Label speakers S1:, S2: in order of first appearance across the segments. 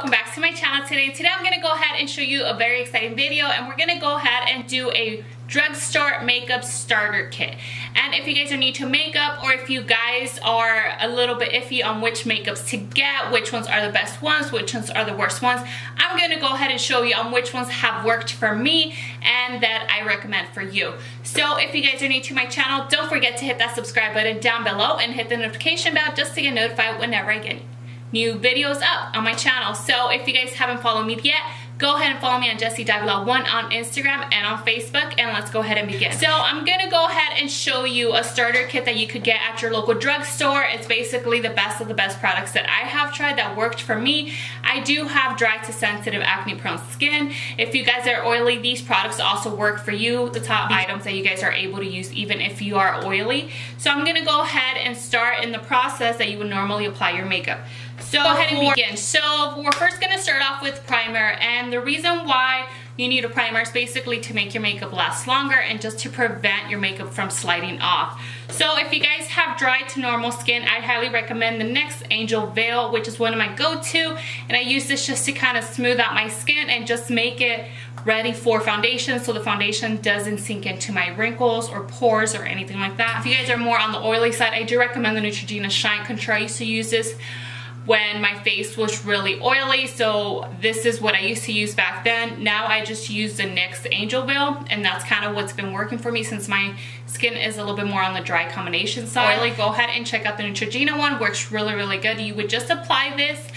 S1: welcome back to my channel today. Today I'm going to go ahead and show you a very exciting video and we're going to go ahead and do a drugstore makeup starter kit. And if you guys are new to makeup or if you guys are a little bit iffy on which makeups to get, which ones are the best ones, which ones are the worst ones, I'm to go ahead and show you on which ones have worked for me and that I recommend for you. So if you guys are new to my channel, don't forget to hit that subscribe button down below and hit the notification bell just to get notified whenever I get new videos up on my channel. So if you guys haven't followed me yet, go ahead and follow me on Yesi Davila 1 on Instagram and on Facebook and let's go ahead and begin. So I'm gonna go ahead and show you a starter kit that you could get at your local drugstore. It's basically the best of the best products that I have tried that worked for me. I do have dry to sensitive acne prone skin. If you guys are oily, these products also work for you. The top mm-hmm. items that you guys are able to use even if you are oily. So I'm gonna go ahead and start in the process that you would normally apply your makeup. So go ahead and begin. So we're first gonna start off with primer and the reason why you need a primer is basically to make your makeup last longer and just to prevent your makeup from sliding off. So if you guys have dry to normal skin, I highly recommend the NYX Angel Veil, which is one of my go-to. And I use this just to kind of smooth out my skin and just make it ready for foundation so the foundation doesn't sink into my wrinkles or pores or anything like that. If you guys are more on the oily side, I do recommend the Neutrogena Shine Control. I used to use this when my face was really oily. So this is what I used to use back then. Now I just use the NYX Angel Veil and that's kind of what's been working for me since my skin is a little bit more on the dry combination side. Oily, go ahead and check out the Neutrogena one. Works really, really good. You would just apply this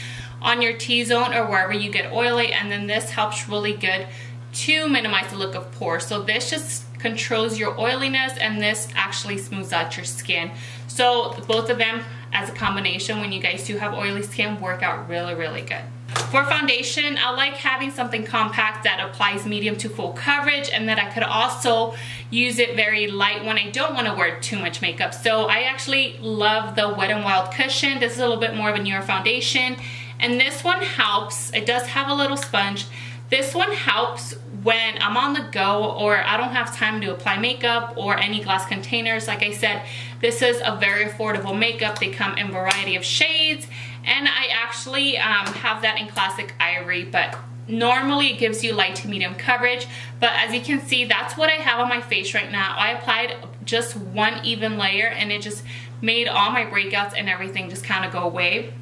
S1: on your T-zone or wherever you get oily and then this helps really good to minimize the look of pores. So this just controls your oiliness and this actually smooths out your skin. So both of them as a combination when you guys do have oily skin work out really, really good. For foundation, I like having something compact that applies medium to full coverage and that I could also use it very light when I don't want to wear too much makeup. So I actually love the Wet n Wild cushion. This is a little bit more of a newer foundation. And this one helps. It does have a little sponge. This one helps when I'm on the go or I don't have time to apply makeup or any glass containers. Like I said, this is a very affordable makeup. They come in variety of shades and I actually um, have that in classic ivory, but normally it gives you light to medium coverage. But as you can see, that's what I have on my face right now. I applied just one even layer and it just made all my breakouts and everything just kind of go away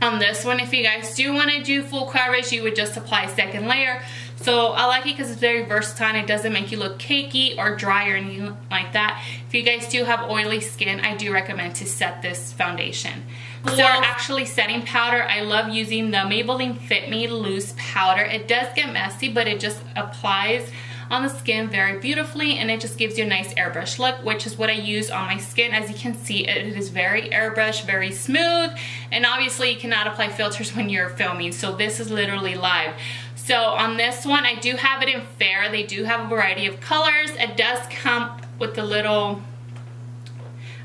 S1: on this one. If you guys do want to do full coverage, you would just apply a second layer. So I like it because it's very versatile. It doesn't make you look cakey or dry or anything like that. If you guys do have oily skin, I do recommend to set this foundation. For actually setting powder, I love using the Maybelline Fit Me Loose Powder. It does get messy, but it just applies on the skin very beautifully and it just gives you a nice airbrush look which is what I use on my skin as you can see it is very airbrush very smooth and obviously you cannot apply filters when you're filming so this is literally live so on this one I do have it in fair they do have a variety of colors it does come with the little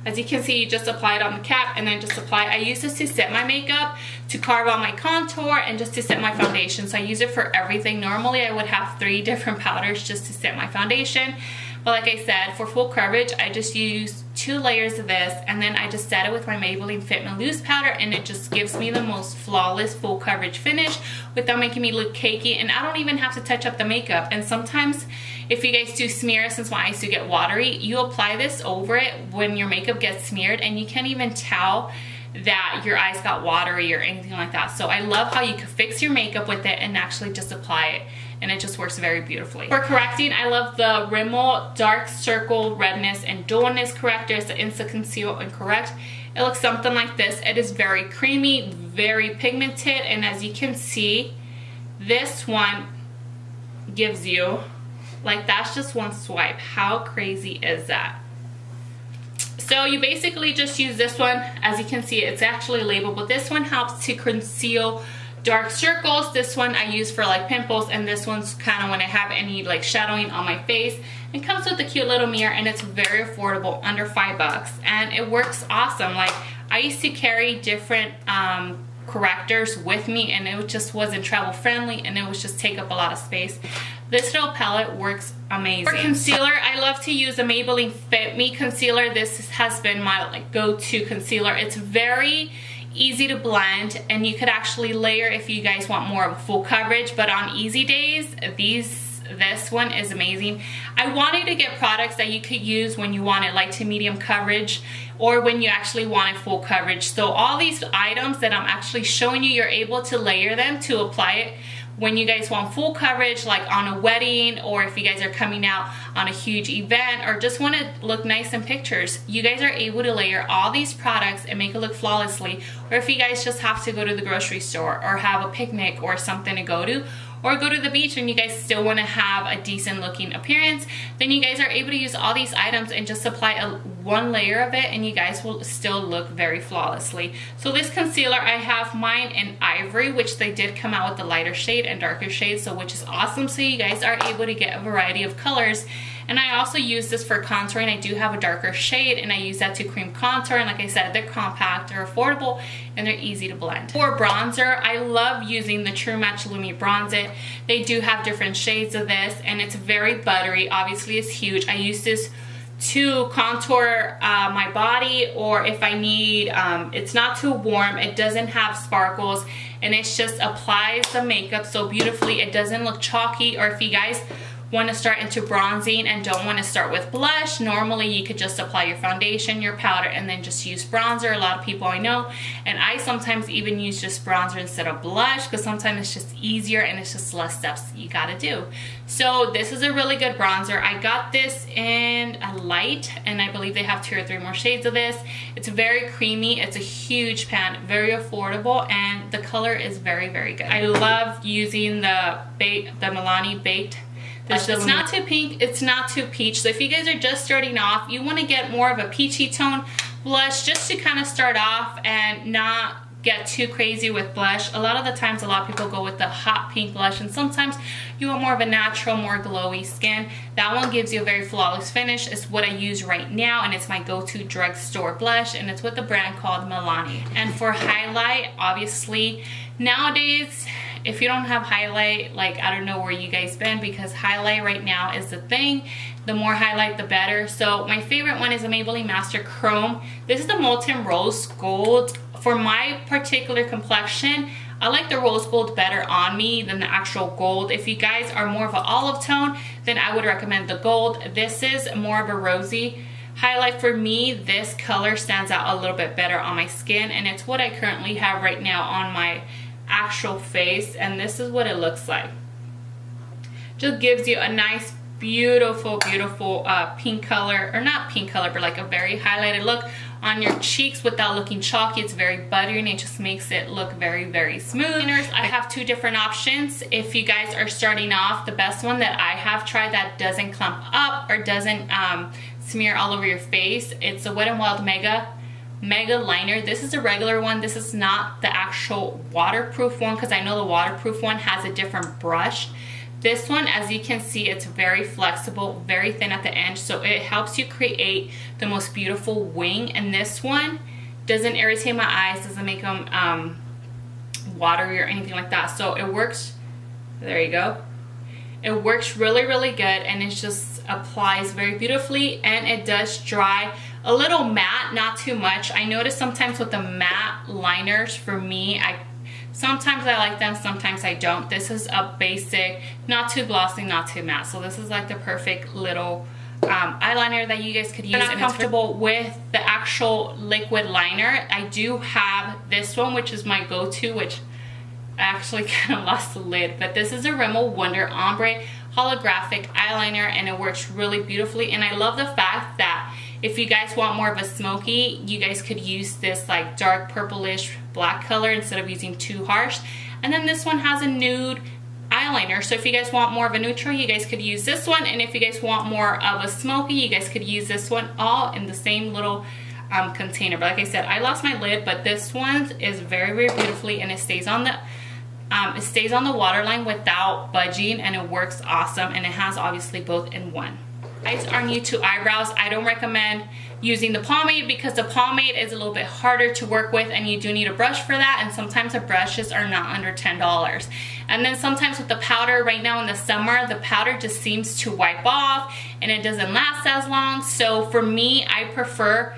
S1: as you can see, you just apply it on the cap and then just apply. I use this to set my makeup, to carve out my contour, and just to set my foundation. So I use it for everything. Normally I would have three different powders just to set my foundation. But like I said, for full coverage, I just use two layers of this and then I just set it with my Maybelline Fit Me Loose powder and it just gives me the most flawless full coverage finish without making me look cakey and I don't even have to touch up the makeup. And sometimes if you guys do smear, since my eyes do get watery, you apply this over it when your makeup gets smeared and you can't even tell that your eyes got watery or anything like that. So I love how you can fix your makeup with it and actually just apply it and it just works very beautifully. For correcting, I love the Rimmel Dark Circle Redness and Dullness Corrector. It's the Insta Conceal and Correct. It looks something like this. It is very creamy, very pigmented, and as you can see, this one gives you, like that's just one swipe. How crazy is that? So you basically just use this one. As you can see, it's actually labeled, but this one helps to conceal dark circles. This one I use for like pimples and this one's kind of when I have any like shadowing on my face. It comes with a cute little mirror and it's very affordable, under five bucks. And it works awesome. Like I used to carry different um, correctors with me and it just wasn't travel friendly and it was just take up a lot of space. This little palette works amazing. For concealer, I love to use a Maybelline Fit Me concealer. This has been my like go-to concealer. It's very easy to blend and you could actually layer if you guys want more full coverage but on easy days these this one is amazing. I wanted to get products that you could use when you wanted light to medium coverage or when you actually want wanted full coverage. So all these items that I'm actually showing you, you're able to layer them to apply it when you guys want full coverage like on a wedding or if you guys are coming out on a huge event or just want to look nice in pictures you guys are able to layer all these products and make it look flawlessly. Or if you guys just have to go to the grocery store or have a picnic or something to go to or go to the beach and you guys still want to have a decent looking appearance, then you guys are able to use all these items and just apply a one layer of it and you guys will still look very flawlessly. So this concealer, I have mine in Ivory, which they did come out with the lighter shade and darker shade, so which is awesome. So you guys are able to get a variety of colors and I also use this for contouring. I do have a darker shade and I use that to cream contour. And like I said, they're compact, they're affordable, and they're easy to blend. For bronzer, I love using the True Match Lumi Bronze It. They do have different shades of this and it's very buttery. Obviously, it's huge. I use this to contour uh, my body or if I need, um, it's not too warm, it doesn't have sparkles, and it just applies the makeup so beautifully. It doesn't look chalky, or if you guys want to start into bronzing and don't want to start with blush, normally you could just apply your foundation, your powder, and then just use bronzer. A lot of people I know, and I sometimes even use just bronzer instead of blush because sometimes it's just easier and it's just less steps you gotta do. So this is a really good bronzer. I got this in a light, and I believe they have two or three more shades of this. It's very creamy. It's a huge pan, very affordable, and the color is very, very good. I love using the, the Milani Baked there's it's not too pink, it's not too peach. So if you guys are just starting off, you want to get more of a peachy tone blush just to kind of start off and not get too crazy with blush. A lot of the times, a lot of people go with the hot pink blush, and sometimes you want more of a natural, more glowy skin. That one gives you a very flawless finish. It's what I use right now, and it's my go-to drugstore blush, and it's with the brand called Milani. And for highlight, obviously, nowadays, if you don't have highlight, like I don't know where you guys been because highlight right now is the thing. The more highlight, the better. So my favorite one is a Maybelline Master Chrome. This is the Molten Rose Gold. For my particular complexion, I like the rose gold better on me than the actual gold. If you guys are more of an olive tone, then I would recommend the gold. This is more of a rosy highlight for me. This color stands out a little bit better on my skin and it's what I currently have right now on my actual face and this is what it looks like. Just gives you a nice beautiful beautiful uh, pink color or not pink color but like a very highlighted look on your cheeks without looking chalky. It's very buttery and it just makes it look very very smooth. I have two different options. If you guys are starting off the best one that I have tried that doesn't clump up or doesn't um, smear all over your face it's a Wet n Wild Mega Mega Liner. This is a regular one. This is not the actual waterproof one because I know the waterproof one has a different brush. This one, as you can see, it's very flexible, very thin at the end, so it helps you create the most beautiful wing. And this one doesn't irritate my eyes, doesn't make them um, watery or anything like that. So it works, there you go. It works really, really good and it just applies very beautifully and it does dry a little matte, not too much. I notice sometimes with the matte liners for me, I sometimes I like them, sometimes I don't. This is a basic, not too glossy, not too matte. So this is like the perfect little um, eyeliner that you guys could use. I'm comfortable with the actual liquid liner. I do have this one, which is my go-to, which I actually kind of lost the lid, but this is a Rimmel Wonder Ombre holographic eyeliner and it works really beautifully. And I love the fact that if you guys want more of a smoky, you guys could use this like dark purplish black color instead of using too harsh. And then this one has a nude eyeliner. So if you guys want more of a neutral, you guys could use this one. And if you guys want more of a smoky, you guys could use this one all in the same little um, container. But like I said, I lost my lid, but this one is very, very beautifully and it stays on the um, it stays on the waterline without budging and it works awesome and it has obviously both in one guys are new to eyebrows, I don't recommend using the pomade because the pomade is a little bit harder to work with and you do need a brush for that and sometimes the brushes are not under $10. And then sometimes with the powder right now in the summer, the powder just seems to wipe off and it doesn't last as long. So for me, I prefer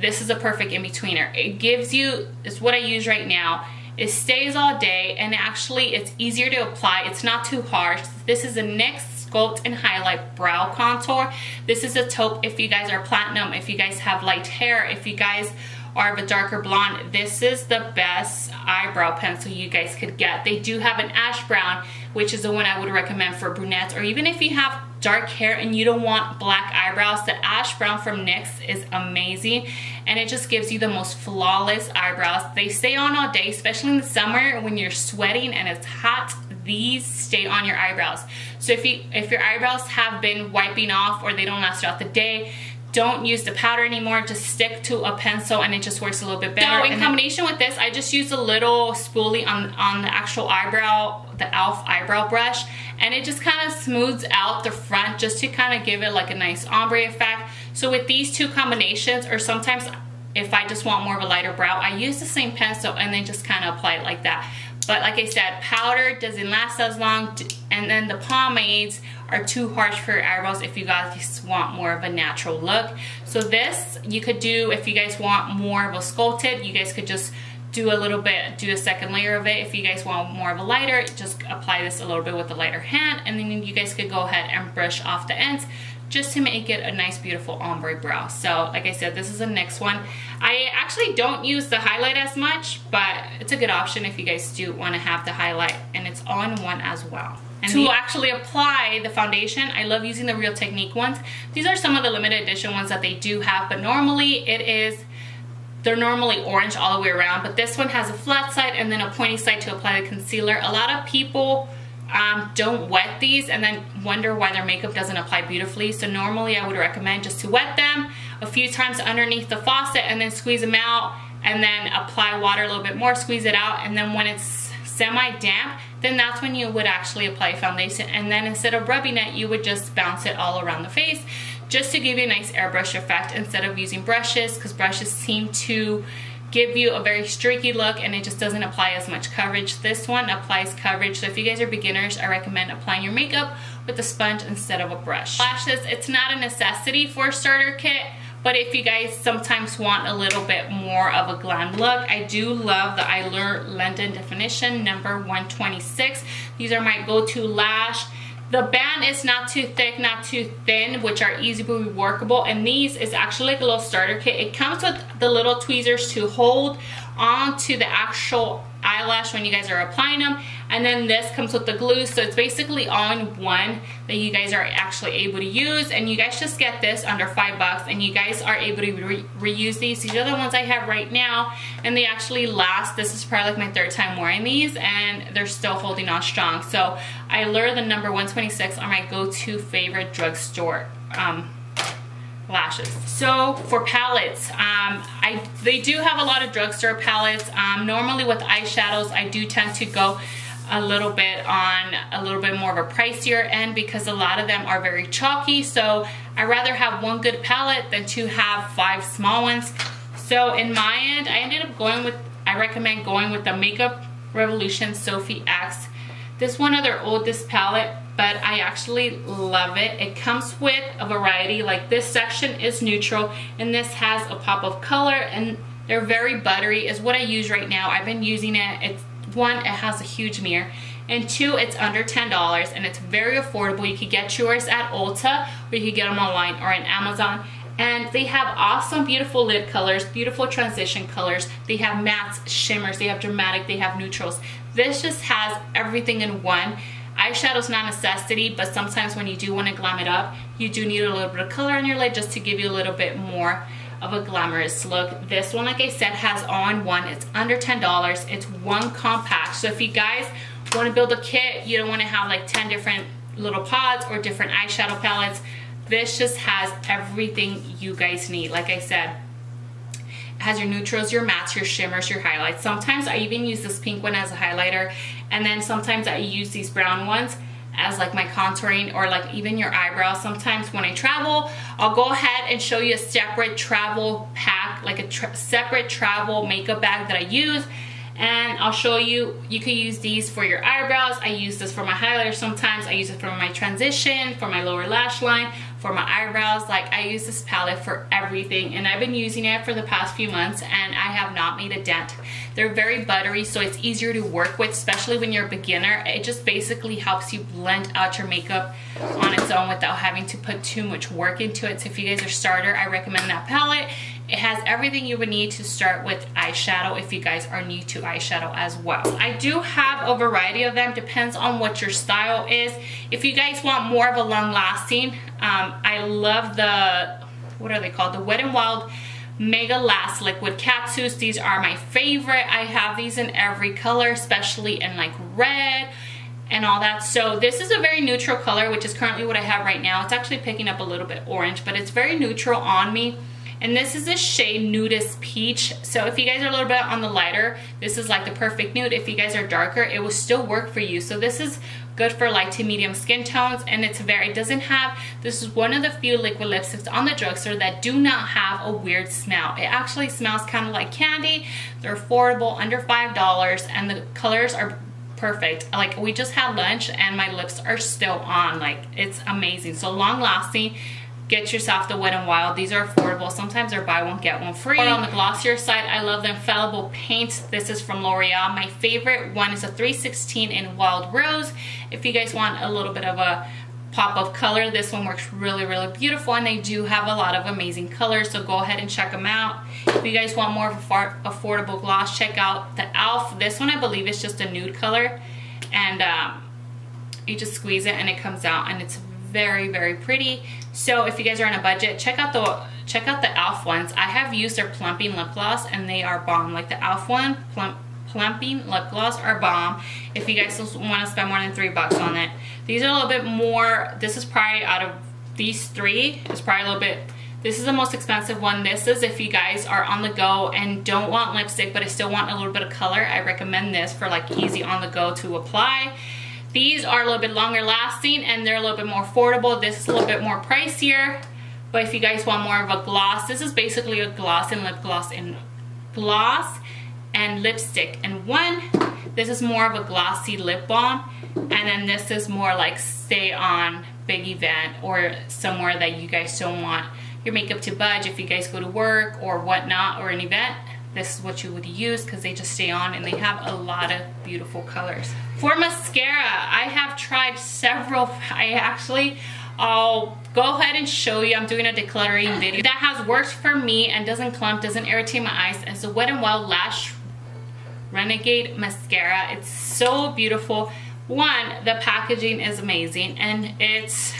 S1: this is a perfect in-betweener. It gives you, it's what I use right now, it stays all day and actually it's easier to apply. It's not too harsh. This is a NYX Sculpt and Highlight Brow Contour. This is a taupe if you guys are platinum, if you guys have light hair, if you guys are of a darker blonde, this is the best eyebrow pencil you guys could get. They do have an ash brown, which is the one I would recommend for brunettes, or even if you have dark hair and you don't want black eyebrows, the ash brown from NYX is amazing and it just gives you the most flawless eyebrows. They stay on all day, especially in the summer when you're sweating and it's hot these stay on your eyebrows. So if you if your eyebrows have been wiping off or they don't last throughout the day, don't use the powder anymore just stick to a pencil and it just works a little bit better so in combination with this I just use a little spoolie on on the actual eyebrow the e.l.f. eyebrow brush and it just kind of smooths out the front just to kind of give it like a nice ombre effect so with these two combinations or sometimes if I just want more of a lighter brow I use the same pencil and then just kind of apply it like that but like I said, powder doesn't last as long. And then the pomades are too harsh for your eyebrows if you guys want more of a natural look. So this you could do if you guys want more of a sculpted, you guys could just do a little bit, do a second layer of it. If you guys want more of a lighter, just apply this a little bit with a lighter hand and then you guys could go ahead and brush off the ends just to make it a nice beautiful ombre brow. So like I said, this is the next one. I actually don't use the highlight as much, but it's a good option if you guys do want to have the highlight and it's on one as well. And to actually apply the foundation, I love using the Real Technique ones. These are some of the limited edition ones that they do have, but normally it is they're normally orange all the way around, but this one has a flat side and then a pointy side to apply the concealer. A lot of people um, don't wet these and then wonder why their makeup doesn't apply beautifully. So normally I would recommend just to wet them a few times underneath the faucet and then squeeze them out and then apply water a little bit more, squeeze it out, and then when it's semi-damp, then that's when you would actually apply foundation. And then instead of rubbing it, you would just bounce it all around the face just to give you a nice airbrush effect instead of using brushes because brushes seem to give you a very streaky look and it just doesn't apply as much coverage. This one applies coverage, so if you guys are beginners, I recommend applying your makeup with a sponge instead of a brush. Lashes, it's not a necessity for a starter kit, but if you guys sometimes want a little bit more of a glam look, I do love the Eylure London Definition number 126. These are my go-to lash the band is not too thick, not too thin, which are easy easily workable. And these is actually like a little starter kit. It comes with the little tweezers to hold onto the actual eyelash when you guys are applying them and then this comes with the glue so it's basically all in one that you guys are actually able to use. And you guys just get this under five bucks and you guys are able to re reuse these. These are the ones I have right now and they actually last. This is probably like my third time wearing these and they're still holding on strong. So Eylure the number 126 on my go-to favorite drugstore um, lashes. So for palettes, um, I they do have a lot of drugstore palettes. Um, normally with eyeshadows, I do tend to go a little bit on a little bit more of a pricier end because a lot of them are very chalky. So I rather have one good palette than to have five small ones. So in my end, I ended up going with, I recommend going with the Makeup Revolution Sophie X. This one of their oldest palette but I actually love it. It comes with a variety, like this section is neutral and this has a pop of color and they're very buttery is what I use right now. I've been using it. It's One, it has a huge mirror and two, it's under $10 and it's very affordable. You could get yours at Ulta or you could get them online or on Amazon and they have awesome beautiful lid colors beautiful transition colors they have mattes shimmers they have dramatic they have neutrals this just has everything in one Eyeshadow's not a necessity, but sometimes when you do want to glam it up, you do need a little bit of color on your lid just to give you a little bit more of a glamorous look. This one, like I said, has on one. It's under $10. It's one compact. So if you guys want to build a kit, you don't want to have like 10 different little pods or different eyeshadow palettes. This just has everything you guys need. Like I said, it has your neutrals, your mattes, your shimmers, your highlights. Sometimes I even use this pink one as a highlighter and then sometimes I use these brown ones as like my contouring or like even your eyebrows. Sometimes when I travel, I'll go ahead and show you a separate travel pack, like a tra separate travel makeup bag that I use I'll show you, you can use these for your eyebrows. I use this for my highlighter sometimes. I use it for my transition, for my lower lash line, for my eyebrows. Like I use this palette for everything and I've been using it for the past few months and I have not made a dent. They're very buttery so it's easier to work with, especially when you're a beginner. It just basically helps you blend out your makeup on its own without having to put too much work into it. So if you guys are starter, I recommend that palette. It has everything you would need to start with eyeshadow if you guys are new to eyeshadow as well. I do have a variety of them, depends on what your style is. If you guys want more of a long lasting, um, I love the, what are they called? The Wet n Wild Mega Last Liquid Catsuits. These are my favorite. I have these in every color, especially in like red and all that. So this is a very neutral color, which is currently what I have right now. It's actually picking up a little bit orange, but it's very neutral on me. And this is a shade Nudist Peach. So if you guys are a little bit on the lighter, this is like the perfect nude. If you guys are darker, it will still work for you. So this is good for light to medium skin tones and it's very, it doesn't have, this is one of the few liquid lipsticks on the drugstore that do not have a weird smell. It actually smells kind of like candy. They're affordable, under $5 and the colors are perfect. Like we just had lunch and my lips are still on. Like it's amazing. So long lasting get yourself the Wet n Wild. These are affordable. Sometimes they're buy one, get one free. On the glossier side, I love the Infallible Paint. This is from L'Oreal. My favorite one is a 316 in Wild Rose. If you guys want a little bit of a pop of color, this one works really, really beautiful. And they do have a lot of amazing colors, so go ahead and check them out. If you guys want more affordable gloss, check out the e.l.f. This one, I believe, is just a nude color. And um, you just squeeze it and it comes out and it's very, very pretty. So if you guys are on a budget, check out the check out the e.l.f. ones. I have used their plumping lip gloss and they are bomb. Like the e.l.f. one, plump, plumping lip gloss are bomb. If you guys want to spend more than three bucks on it. These are a little bit more, this is probably out of these three, it's probably a little bit this is the most expensive one. This is if you guys are on the go and don't want lipstick, but I still want a little bit of color. I recommend this for like easy on the go to apply. These are a little bit longer lasting and they're a little bit more affordable. This is a little bit more pricier. But if you guys want more of a gloss, this is basically a gloss and lip gloss and gloss and lipstick in one. This is more of a glossy lip balm. And then this is more like stay on big event or somewhere that you guys don't want your makeup to budge if you guys go to work or whatnot or an event this is what you would use because they just stay on and they have a lot of beautiful colors. For mascara, I have tried several, I actually, I'll go ahead and show you, I'm doing a decluttering video that has worked for me and doesn't clump, doesn't irritate my eyes. It's the Wet n Wild Lash Renegade Mascara. It's so beautiful. One, the packaging is amazing and it's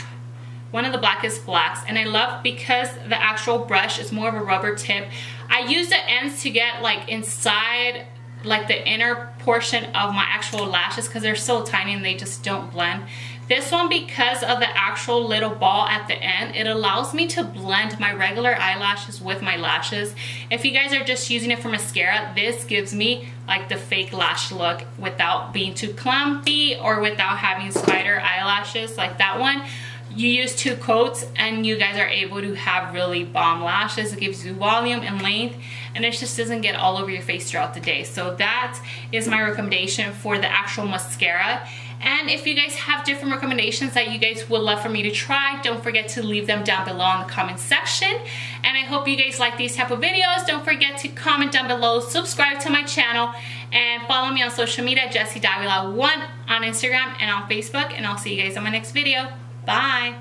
S1: one of the blackest blacks and I love because the actual brush is more of a rubber tip I use the ends to get like inside like the inner portion of my actual lashes because they're so tiny and they just don't blend. This one, because of the actual little ball at the end, it allows me to blend my regular eyelashes with my lashes. If you guys are just using it for mascara, this gives me like the fake lash look without being too clumpy or without having spider eyelashes like that one you use two coats and you guys are able to have really bomb lashes. It gives you volume and length and it just doesn't get all over your face throughout the day. So that is my recommendation for the actual mascara. And if you guys have different recommendations that you guys would love for me to try, don't forget to leave them down below in the comment section. And I hope you guys like these type of videos. Don't forget to comment down below, subscribe to my channel, and follow me on social media, Yesi Davila1 on Instagram and on Facebook. And I'll see you guys in my next video. Bye.